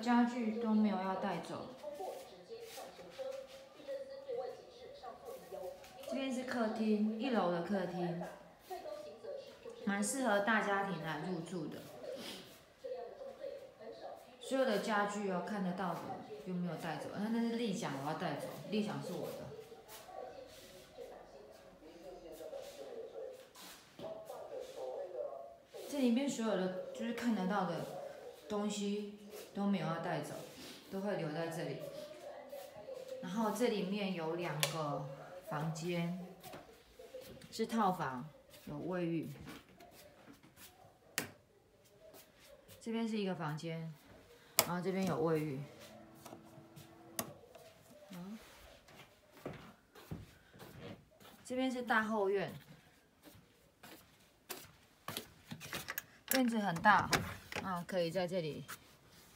家具都没有要带走。这边是客厅，一楼的客厅，蛮适合大家庭来入住的。所有的家具哦，看得到的就没有带走。那那是立桨，我要带走，立桨是我的。这里面所有的就是看得到的东西都没有要带走，都会留在这里。然后这里面有两个房间，是套房，有卫浴。这边是一个房间，然后这边有卫浴。嗯，这边是大后院。院子很大，啊，可以在这里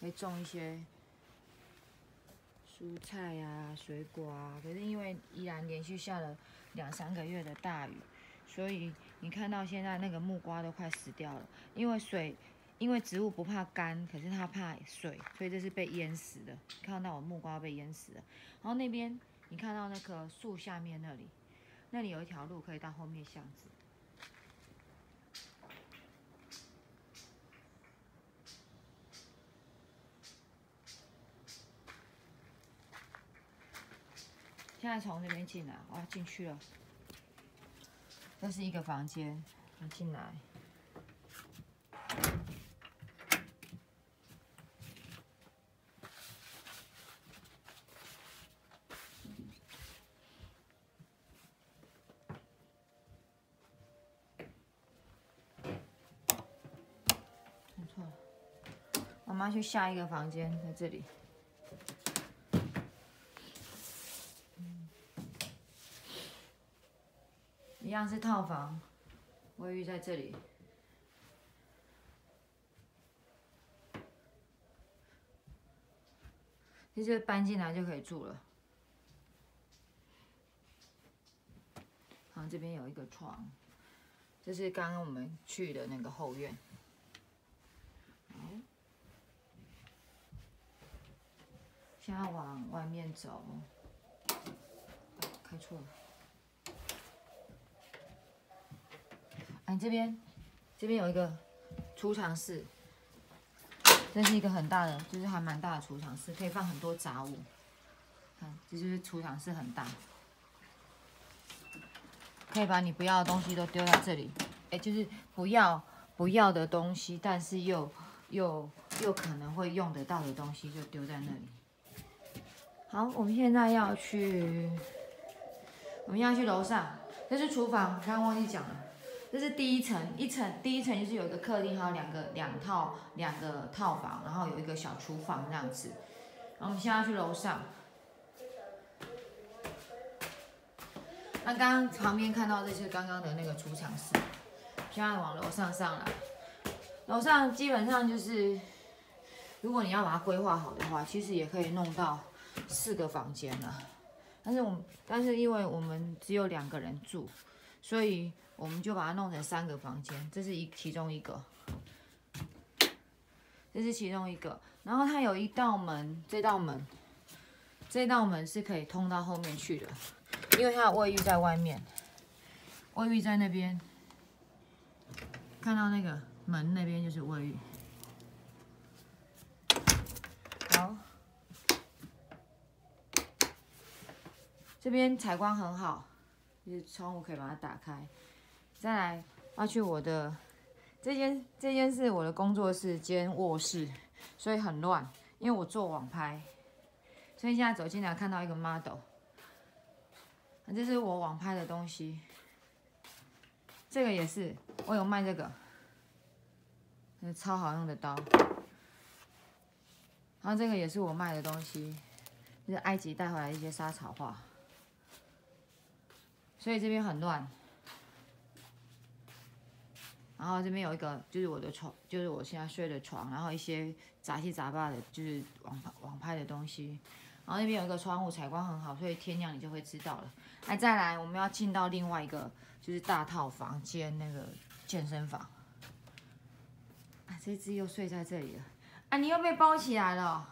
可以种一些蔬菜啊、水果啊。可是因为依然连续下了两三个月的大雨，所以你看到现在那个木瓜都快死掉了。因为水，因为植物不怕干，可是它怕水，所以这是被淹死的。看到我木瓜被淹死了。然后那边你看到那棵树下面那里，那里有一条路可以到后面巷子。现在从那边进来，哇，进去了。这是一个房间，进来。错了，我们要去下一个房间，在这里。样是套房，卫浴在这里。其实搬进来就可以住了。好，这边有一个床，这是刚刚我们去的那个后院。好，现在往外面走，开错了。哎，这边，这边有一个储藏室，这是一个很大的，就是还蛮大的储藏室，可以放很多杂物。看，这就是储藏室很大，可以把你不要的东西都丢在这里。哎，就是不要不要的东西，但是又又又可能会用得到的东西，就丢在那里。好，我们现在要去，我们要去楼上，这是厨房，刚刚忘记讲了。这是第一层，一层第一层就是有一个客厅，还有两个两套两个套房，然后有一个小厨房这样子。然后我们现在要去楼上。那刚刚旁边看到这是刚刚的那个储藏室，现在往楼上上来。楼上基本上就是，如果你要把它规划好的话，其实也可以弄到四个房间了。但是我们但是因为我们只有两个人住，所以。我们就把它弄成三个房间，这是一其中一个，这是其中一个。然后它有一道门，这道门，这道门是可以通到后面去的，因为它的卫浴在外面，卫浴在那边，看到那个门那边就是卫浴。好，这边采光很好，就是窗户可以把它打开。再来，要去我的这间，这间是我的工作室兼卧室，所以很乱，因为我做网拍，所以现在走进来看到一个 model，这是我网拍的东西，这个也是，我有卖这个，超好用的刀，然后这个也是我卖的东西，就是埃及带回来一些沙草画，所以这边很乱。然后这边有一个，就是我的床，就是我现在睡的床，然后一些杂七杂八的，就是网网拍的东西。然后那边有一个窗户，采光很好，所以天亮你就会知道了。来，再来，我们要进到另外一个，就是大套房间那个健身房。啊，这只又睡在这里了。啊，你又被包起来了，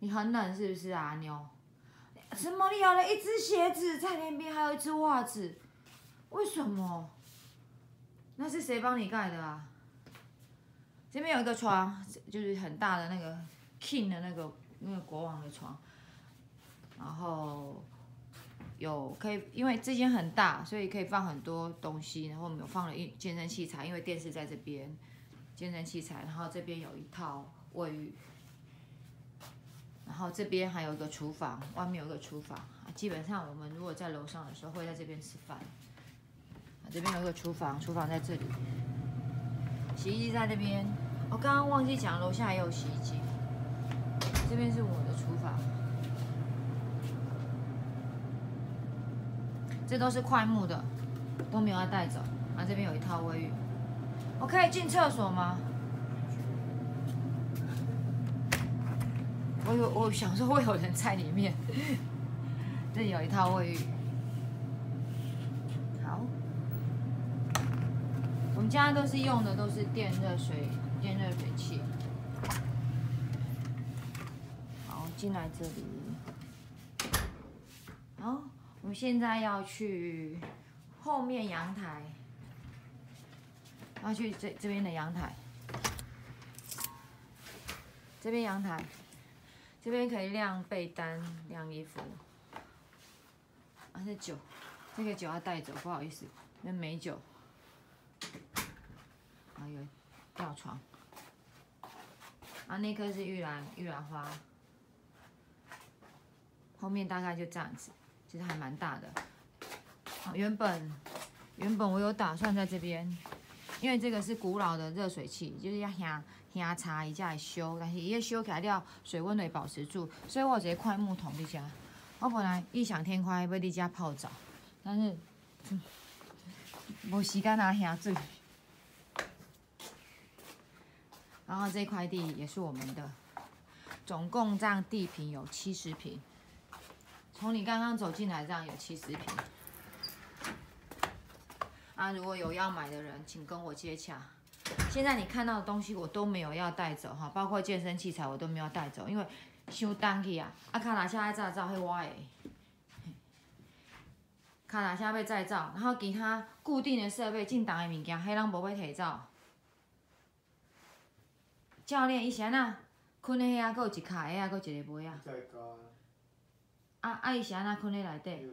你很冷是不是啊，妞？什么？你有了一只鞋子在那边，还有一只袜子，为什么？那是谁帮你盖的啊？这边有一个床，就是很大的那个 king 的那个那个国王的床，然后有可以，因为这间很大，所以可以放很多东西。然后我们有放了一健身器材，因为电视在这边，健身器材。然后这边有一套卫浴，然后这边还有一个厨房，外面有个厨房。基本上我们如果在楼上的时候会在这边吃饭。这边有个厨房，厨房在这里。洗衣机在那边，我刚刚忘记讲，楼下也有洗衣机。这边是我的厨房，这都是快木的，都没有要带走。啊，这边有一套卫浴，我可以进厕所吗？我有，我想说会有人在里面。这里有一套卫浴。我家都是用的都是电热水、电热水器。好，进来这里。好，我们现在要去后面阳台，要去这这边的阳台。这边阳台，这边可以晾被单、晾衣服。啊，这酒，这个酒要带走，不好意思，那美酒。还有吊床，啊，那棵是玉兰玉兰花，后面大概就这样子，其实还蛮大的。原本原本我有打算在这边，因为这个是古老的热水器，就是要下下茶一下来修，但是伊要修起来了，水温会保持住，所以我直接块木桶在家。我本来异想天开要在家泡澡，但是 无时间拿下水。然后这块地也是我们的，总共这样地坪有七十平。从你刚刚走进来这样有七十平。啊，如果有要买的人，请跟我接洽。现在你看到的东西我都没有要带走哈，包括健身器材我都没有带走，因为修单去啊。啊，卡拉车要再造，迄我的。卡拉车要再造，然后其他固定的设备、进档的物件，迄人无要提走。教练，伊是安那，困在遐，搁有一骹鞋啊，搁一个袜啊。啊。啊，伊是安那困在内底。